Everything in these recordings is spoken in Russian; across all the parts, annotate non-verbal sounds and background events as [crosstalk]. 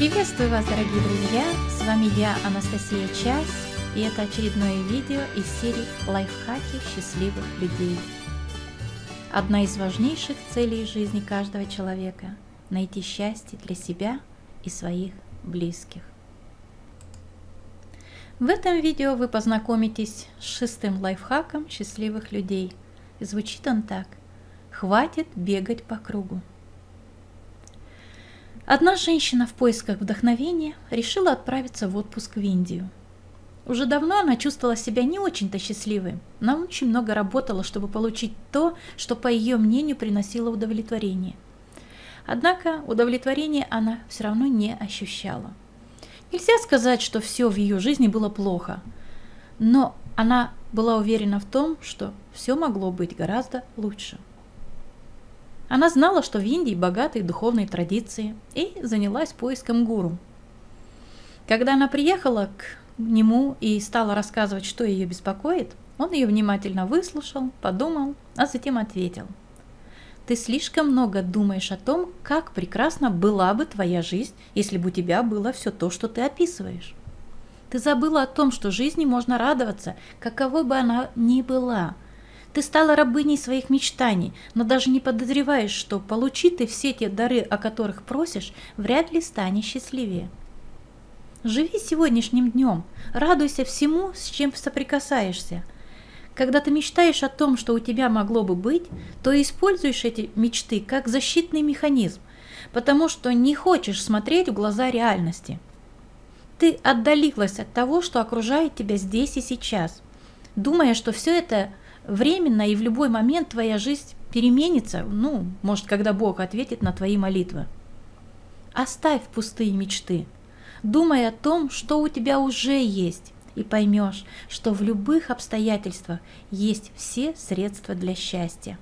Приветствую вас, дорогие друзья! С вами я, Анастасия Час, и это очередное видео из серии «Лайфхаки счастливых людей». Одна из важнейших целей жизни каждого человека – найти счастье для себя и своих близких. В этом видео вы познакомитесь с шестым лайфхаком счастливых людей. Звучит он так – «Хватит бегать по кругу». Одна женщина в поисках вдохновения решила отправиться в отпуск в Индию. Уже давно она чувствовала себя не очень-то счастливой, но очень много работала, чтобы получить то, что, по ее мнению, приносило удовлетворение. Однако удовлетворение она все равно не ощущала. Нельзя сказать, что все в ее жизни было плохо, но она была уверена в том, что все могло быть гораздо лучше – она знала, что в Индии богатые духовные традиции, и занялась поиском гуру. Когда она приехала к нему и стала рассказывать, что ее беспокоит, он ее внимательно выслушал, подумал, а затем ответил. Ты слишком много думаешь о том, как прекрасна была бы твоя жизнь, если бы у тебя было все то, что ты описываешь. Ты забыла о том, что жизни можно радоваться, каково бы она ни была – ты стала рабыней своих мечтаний, но даже не подозреваешь, что, получи ты все те дары, о которых просишь, вряд ли станешь счастливее. Живи сегодняшним днем, радуйся всему, с чем соприкасаешься. Когда ты мечтаешь о том, что у тебя могло бы быть, то используешь эти мечты как защитный механизм, потому что не хочешь смотреть в глаза реальности. Ты отдалилась от того, что окружает тебя здесь и сейчас, думая, что все это временно, и в любой момент твоя жизнь переменится, ну, может, когда Бог ответит на твои молитвы. Оставь пустые мечты. Думай о том, что у тебя уже есть, и поймешь, что в любых обстоятельствах есть все средства для счастья.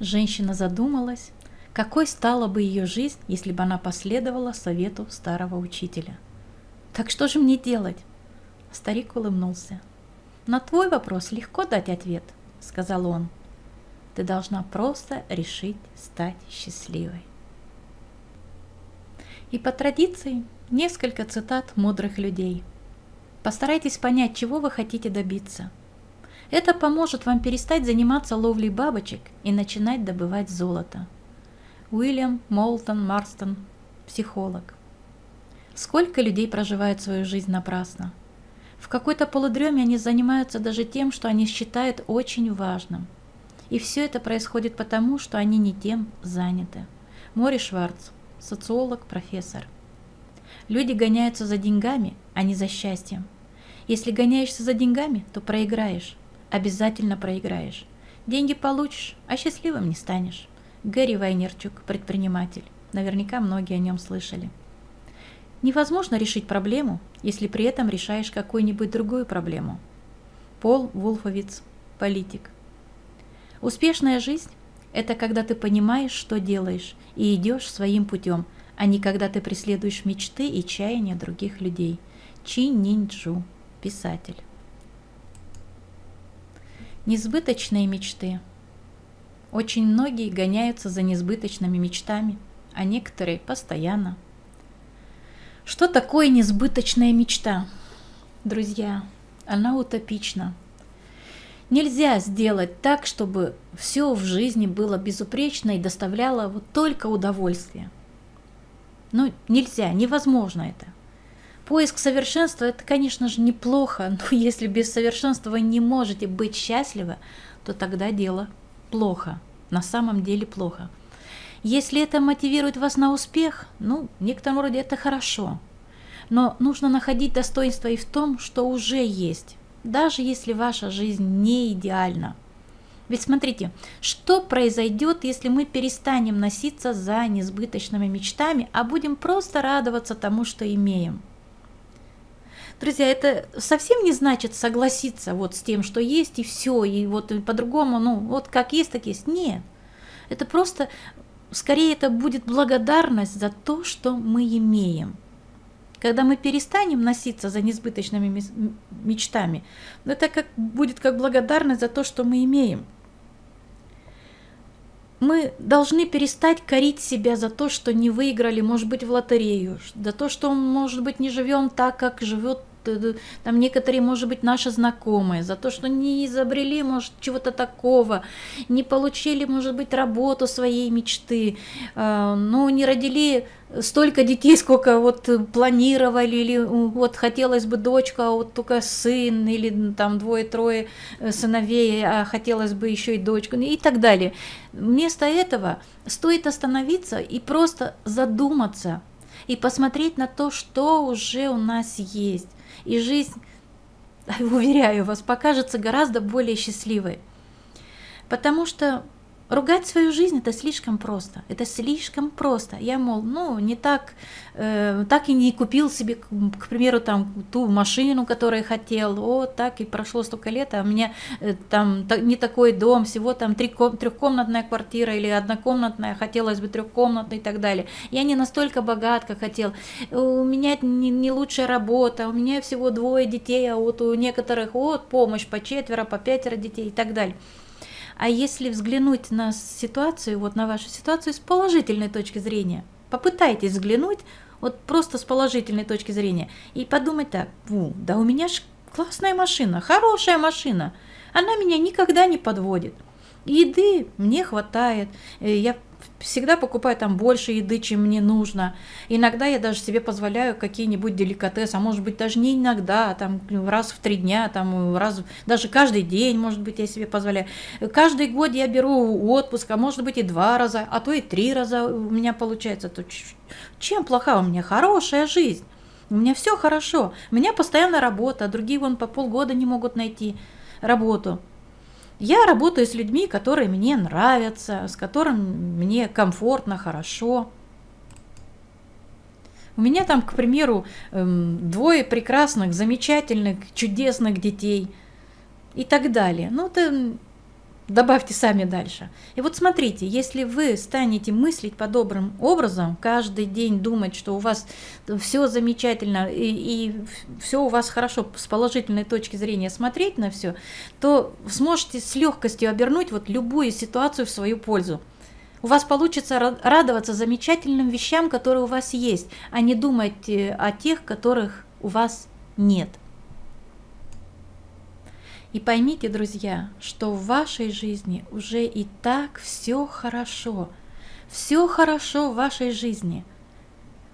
Женщина задумалась, какой стала бы ее жизнь, если бы она последовала совету старого учителя. «Так что же мне делать?» Старик улыбнулся. На твой вопрос легко дать ответ, сказал он. Ты должна просто решить стать счастливой. И по традиции несколько цитат мудрых людей. Постарайтесь понять, чего вы хотите добиться. Это поможет вам перестать заниматься ловлей бабочек и начинать добывать золото. Уильям Молтон Марстон, психолог. Сколько людей проживает свою жизнь напрасно? В какой-то полудреме они занимаются даже тем, что они считают очень важным. И все это происходит потому, что они не тем заняты. Мори Шварц, социолог, профессор. Люди гоняются за деньгами, а не за счастьем. Если гоняешься за деньгами, то проиграешь. Обязательно проиграешь. Деньги получишь, а счастливым не станешь. Гэри Вайнерчук, предприниматель. Наверняка многие о нем слышали. Невозможно решить проблему, если при этом решаешь какую-нибудь другую проблему. Пол Вулфовиц, политик. Успешная жизнь – это когда ты понимаешь, что делаешь, и идешь своим путем, а не когда ты преследуешь мечты и чаяния других людей. Чин Нинджу, писатель. Несбыточные мечты. Очень многие гоняются за несбыточными мечтами, а некоторые постоянно – что такое несбыточная мечта? Друзья, она утопична. Нельзя сделать так, чтобы все в жизни было безупречно и доставляло вот только удовольствие. Ну, нельзя, невозможно это. Поиск совершенства – это, конечно же, неплохо, но [laughs] если без совершенства вы не можете быть счастливы, то тогда дело плохо, на самом деле плохо – если это мотивирует вас на успех, ну, в некотором роде это хорошо. Но нужно находить достоинство и в том, что уже есть, даже если ваша жизнь не идеальна. Ведь смотрите, что произойдет, если мы перестанем носиться за несбыточными мечтами, а будем просто радоваться тому, что имеем? Друзья, это совсем не значит согласиться вот с тем, что есть, и все, и вот по-другому, ну, вот как есть, так есть. Нет. Это просто скорее это будет благодарность за то, что мы имеем. Когда мы перестанем носиться за несбыточными мечтами, это как, будет как благодарность за то, что мы имеем. мы должны перестать корить себя за то, что не выиграли, может быть, в лотерею, за то, что, может быть, не живем так, как живет там некоторые, может быть, наши знакомые, за то, что не изобрели, может, чего-то такого, не получили, может быть, работу своей мечты, э, ну, не родили столько детей, сколько вот планировали, или вот хотелось бы дочка, а вот только сын, или там двое-трое э, сыновей, а хотелось бы еще и дочку, и так далее. Вместо этого стоит остановиться и просто задуматься, и посмотреть на то, что уже у нас есть. И жизнь, [laughs] уверяю вас, покажется гораздо более счастливой. Потому что Ругать свою жизнь это слишком просто. Это слишком просто. Я, мол, ну, не так, э, так и не купил себе, к, примеру, там ту машину, которую хотел. О, так и прошло столько лет, а у меня э, там та, не такой дом, всего там трехкомнатная квартира или однокомнатная, хотелось бы трехкомнатной и так далее. Я не настолько богат, как хотел. У меня не, не лучшая работа, у меня всего двое детей, а вот у некоторых вот помощь по четверо, по пятеро детей и так далее. А если взглянуть на ситуацию, вот на вашу ситуацию с положительной точки зрения, попытайтесь взглянуть вот просто с положительной точки зрения и подумать так, да у меня ж классная машина, хорошая машина, она меня никогда не подводит. Еды мне хватает, э, я всегда покупаю там больше еды, чем мне нужно. Иногда я даже себе позволяю какие-нибудь деликатесы, а может быть даже не иногда, а там раз в три дня, там раз, даже каждый день, может быть, я себе позволяю. Каждый год я беру отпуск, а может быть и два раза, а то и три раза у меня получается. То чем плоха у меня? Хорошая жизнь. У меня все хорошо. У меня постоянно работа, а другие вон по полгода не могут найти работу. Я работаю с людьми, которые мне нравятся, с которыми мне комфортно, хорошо. У меня там, к примеру, эм, двое прекрасных, замечательных, чудесных детей и так далее. Ну, это Добавьте сами дальше. И вот смотрите, если вы станете мыслить подобным образом, каждый день думать, что у вас все замечательно и, и все у вас хорошо с положительной точки зрения смотреть на все, то сможете с легкостью обернуть вот любую ситуацию в свою пользу. У вас получится радоваться замечательным вещам, которые у вас есть, а не думать э, о тех, которых у вас нет. И поймите, друзья, что в вашей жизни уже и так все хорошо. Все хорошо в вашей жизни.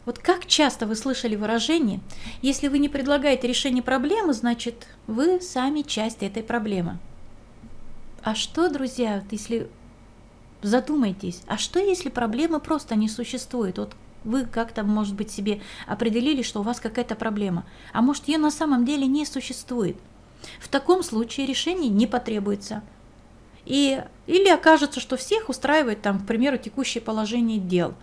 Вот как часто вы слышали выражение, если вы не предлагаете решение проблемы, значит, вы сами часть этой проблемы. А что, друзья, если задумайтесь, а что, если проблемы просто не существует? Вот вы как-то, может быть, себе определили, что у вас какая-то проблема, а может, ее на самом деле не существует – в таком случае решение не потребуется. И, или окажется, что всех устраивает, там, к примеру, текущее положение дел.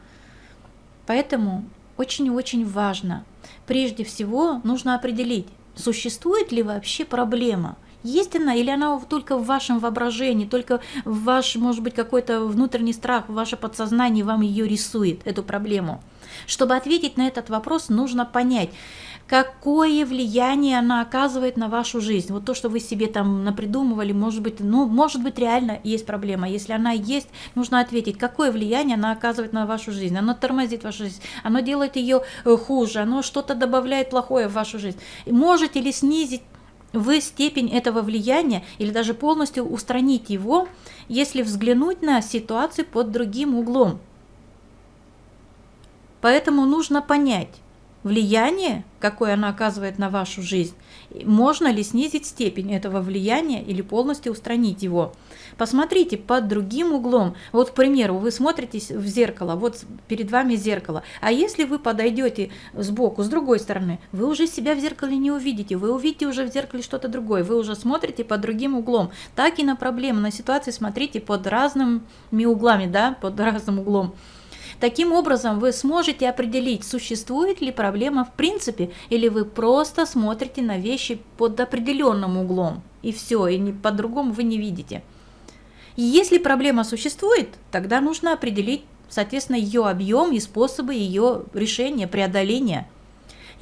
Поэтому очень-очень важно. Прежде всего нужно определить, существует ли вообще проблема. Есть она или она только в вашем воображении, только в ваш, может быть, какой-то внутренний страх, в ваше подсознание вам ее рисует, эту проблему. Чтобы ответить на этот вопрос, нужно понять, какое влияние она оказывает на вашу жизнь. Вот то, что вы себе там напридумывали, может быть, ну, может быть, реально есть проблема. Если она есть, нужно ответить, какое влияние она оказывает на вашу жизнь. Оно тормозит вашу жизнь, оно делает ее э, хуже, оно что-то добавляет плохое в вашу жизнь. Можете ли снизить вы степень этого влияния или даже полностью устранить его, если взглянуть на ситуацию под другим углом. Поэтому нужно понять, влияние, какое она оказывает на вашу жизнь, можно ли снизить степень этого влияния или полностью устранить его. Посмотрите под другим углом. Вот, к примеру, вы смотритесь в зеркало, вот перед вами зеркало. А если вы подойдете сбоку, с другой стороны, вы уже себя в зеркале не увидите, вы увидите уже в зеркале что-то другое, вы уже смотрите под другим углом. Так и на проблемы, на ситуации смотрите под разными углами, да, под [laughs] разным углом. Таким образом, вы сможете определить, существует ли проблема в принципе, или вы просто смотрите на вещи под определенным углом, и все, и по-другому вы не видите. Если проблема существует, тогда нужно определить, соответственно, ее объем и способы ее решения, преодоления.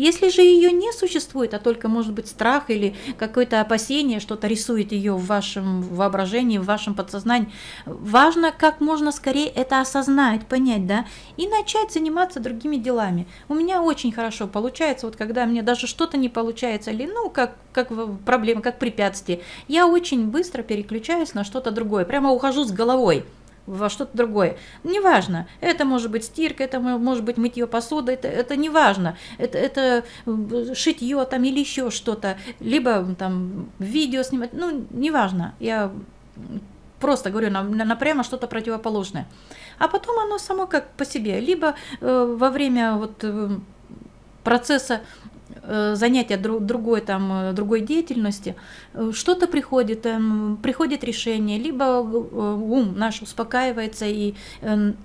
Если же ее не существует, а только может быть страх или какое-то опасение, что-то рисует ее в вашем воображении, в вашем подсознании, важно как можно скорее это осознать, понять, да, и начать заниматься другими делами. У меня очень хорошо получается, вот когда мне даже что-то не получается, или ну как как проблема, как препятствие, я очень быстро переключаюсь на что-то другое, прямо ухожу с головой во что-то другое. Неважно, это может быть стирка, это может быть мытье посуды, это, это неважно, это, это э, шитье там или еще что-то, либо там видео снимать, ну, неважно, я просто говорю на, на, напрямо что-то противоположное. А потом оно само как по себе, либо э, во время вот э, процесса Э, занятия другой, там, э, другой деятельности, э, что-то приходит, приходит решение, либо ум наш успокаивается и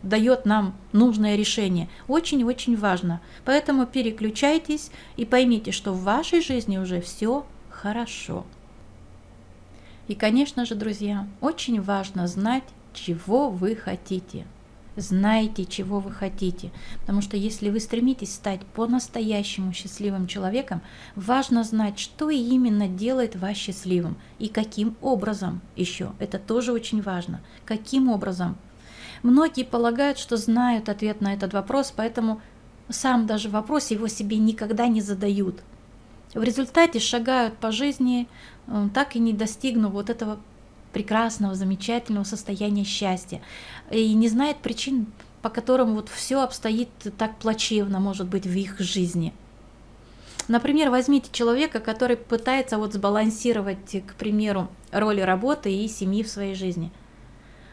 дает нам нужное решение. Очень-очень важно. Поэтому переключайтесь и поймите, что в вашей жизни уже все хорошо. И, конечно же, друзья, очень важно знать, чего вы хотите – знаете, чего вы хотите. Потому что если вы стремитесь стать по-настоящему счастливым человеком, важно знать, что именно делает вас счастливым и каким образом еще. Это тоже очень важно. Каким образом? Многие полагают, что знают ответ на этот вопрос, поэтому сам даже вопрос его себе никогда не задают. В результате шагают по жизни, э, так и не достигнув вот этого прекрасного, замечательного состояния счастья и не знает причин, по которым вот все обстоит так плачевно, может быть, в их жизни. Например, возьмите человека, который пытается вот сбалансировать, к примеру, роли работы и семьи в своей жизни.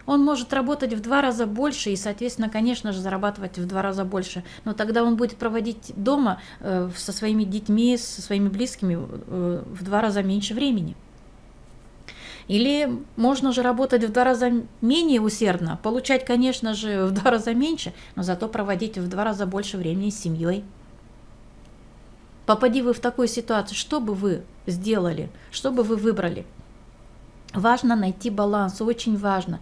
Он может работать в два раза больше и, соответственно, конечно же, зарабатывать в два раза больше. Но тогда он будет проводить дома э, со своими детьми, со своими близкими э, в два раза меньше времени. Или можно же работать в два раза менее усердно, получать, конечно же, в два раза меньше, но зато проводить в два раза больше времени с семьей. Попади вы в такую ситуацию, что бы вы сделали, что бы вы выбрали? Важно найти баланс, очень важно.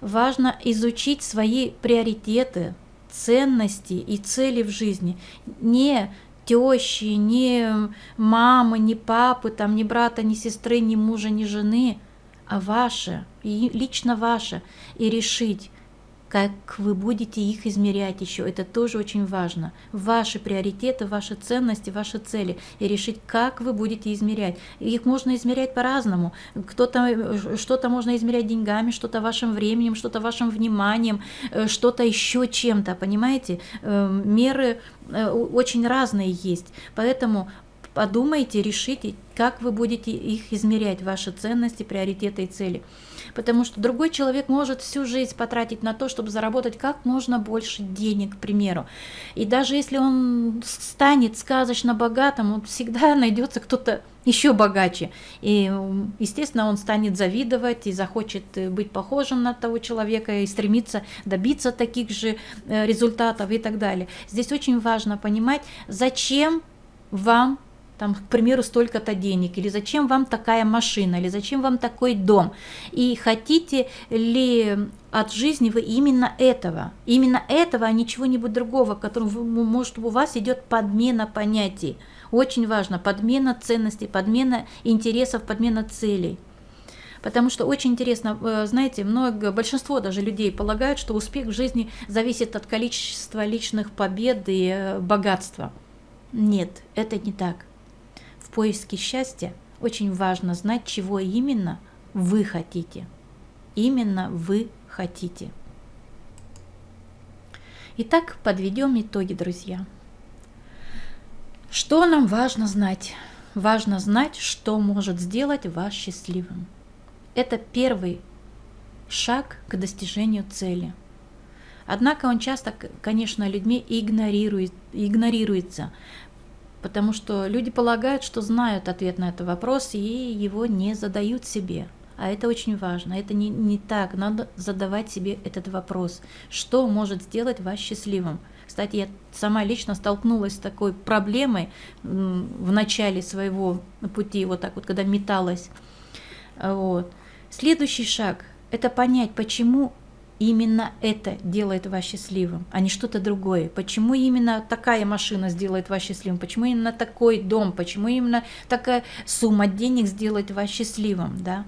Важно изучить свои приоритеты, ценности и цели в жизни. Не тещи, ни мамы, ни папы, там, ни брата, ни сестры, ни мужа, ни жены, а ваше, и лично ваше, и решить, как вы будете их измерять еще. Это тоже очень важно. Ваши приоритеты, ваши ценности, ваши цели. И решить, как вы будете измерять. Их можно измерять по-разному. Кто-то, что-то можно измерять деньгами, что-то вашим временем, что-то вашим вниманием, э, что-то еще чем-то, понимаете? Э, меры э, очень разные есть. Поэтому подумайте, решите, как вы будете их измерять, ваши ценности, приоритеты и цели. Потому что другой человек может всю жизнь потратить на то, чтобы заработать как можно больше денег, к примеру. И даже если он станет сказочно богатым, он всегда [laughs] найдется кто-то еще богаче. И, естественно, он станет завидовать и захочет быть похожим на того человека и стремиться добиться таких же э, результатов и так далее. Здесь очень важно понимать, зачем вам там, к примеру, столько-то денег, или зачем вам такая машина, или зачем вам такой дом, и хотите ли от жизни вы именно этого, именно этого, а не чего-нибудь другого, которым, может, у вас идет подмена понятий. Очень важно, подмена ценностей, подмена интересов, подмена целей. Потому что очень интересно, э, знаете, много, большинство даже людей полагают, что успех в жизни зависит от количества личных побед и э, богатства. Нет, это не так поиске счастья очень важно знать, чего именно вы хотите. Именно вы хотите. Итак, подведем итоги, друзья. Что нам важно знать? Важно знать, что может сделать вас счастливым. Это первый шаг к достижению цели. Однако он часто, конечно, людьми игнорирует, игнорируется, потому что люди полагают, что знают ответ на этот вопрос и его не задают себе. А это очень важно. Это не, не так. Надо задавать себе этот вопрос. Что может сделать вас счастливым? Кстати, я сама лично столкнулась с такой проблемой в начале своего пути, вот так вот, когда металась. Вот. Следующий шаг – это понять, почему именно это делает вас счастливым, а не что-то другое. Почему именно такая машина сделает вас счастливым, почему именно такой дом, почему именно такая сумма денег сделает вас счастливым, да?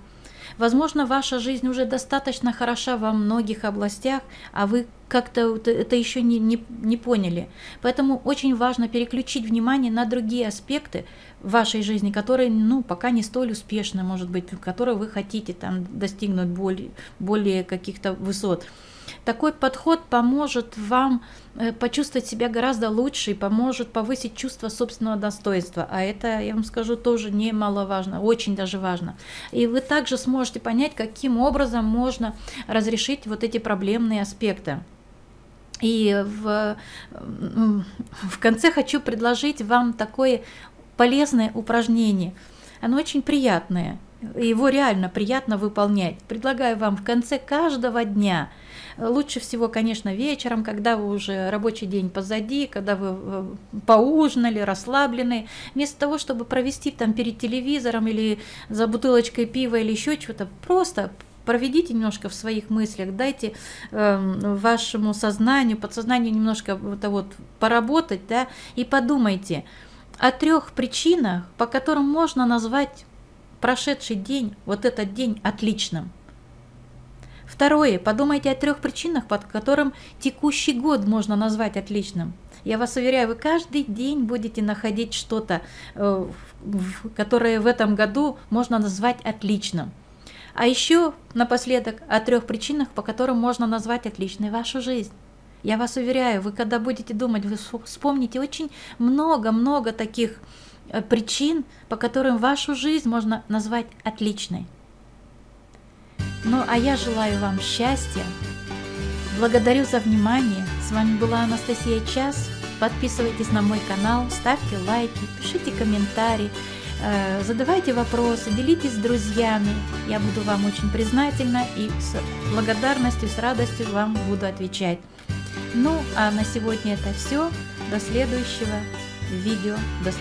Возможно, ваша жизнь уже достаточно хороша во многих областях, а вы как-то это еще не, не, не поняли. Поэтому очень важно переключить внимание на другие аспекты вашей жизни, которые ну, пока не столь успешны, может быть, которые вы хотите там, достигнуть более, более каких-то высот. Такой подход поможет вам э, почувствовать себя гораздо лучше и поможет повысить чувство собственного достоинства. А это, я вам скажу, тоже немаловажно, очень даже важно. И вы также сможете понять, каким образом можно разрешить вот эти проблемные аспекты. И в, в конце хочу предложить вам такое полезное упражнение. Оно очень приятное. Его реально приятно выполнять. Предлагаю вам в конце каждого дня – Лучше всего, конечно, вечером, когда вы уже рабочий день позади, когда вы э, поужинали, расслаблены. Вместо того, чтобы провести там перед телевизором или за бутылочкой пива или еще чего-то, просто проведите немножко в своих мыслях, дайте э, вашему сознанию, подсознанию немножко вот, вот поработать, да, и подумайте о трех причинах, по которым можно назвать прошедший день, вот этот день отличным. Второе. Подумайте о трех причинах, под которым текущий год можно назвать отличным. Я вас уверяю, вы каждый день будете находить что-то, э, которое в этом году можно назвать отличным. А еще напоследок о трех причинах, по которым можно назвать отличной вашу жизнь. Я вас уверяю, вы когда будете думать, вы вспомните очень много-много таких причин, по которым вашу жизнь можно назвать отличной. Ну а я желаю вам счастья. Благодарю за внимание. С вами была Анастасия Час. Подписывайтесь на мой канал, ставьте лайки, пишите комментарии, э, задавайте вопросы, делитесь с друзьями. Я буду вам очень признательна и с благодарностью, с радостью вам буду отвечать. Ну, а на сегодня это все. До следующего видео. До...